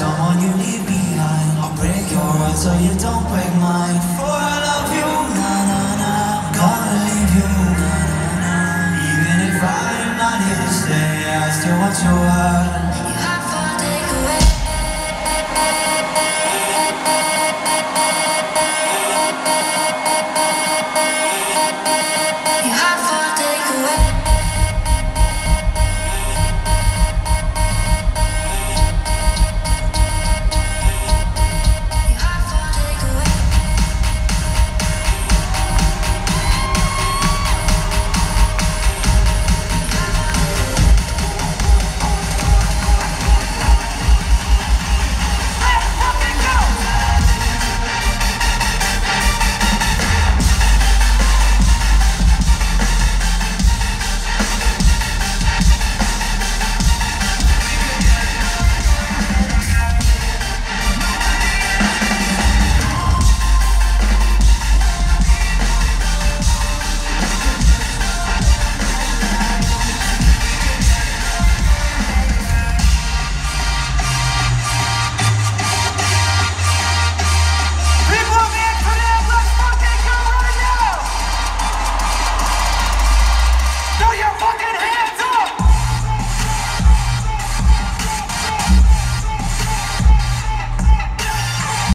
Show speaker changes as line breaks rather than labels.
someone you leave behind. I'll break your heart so you don't break mine.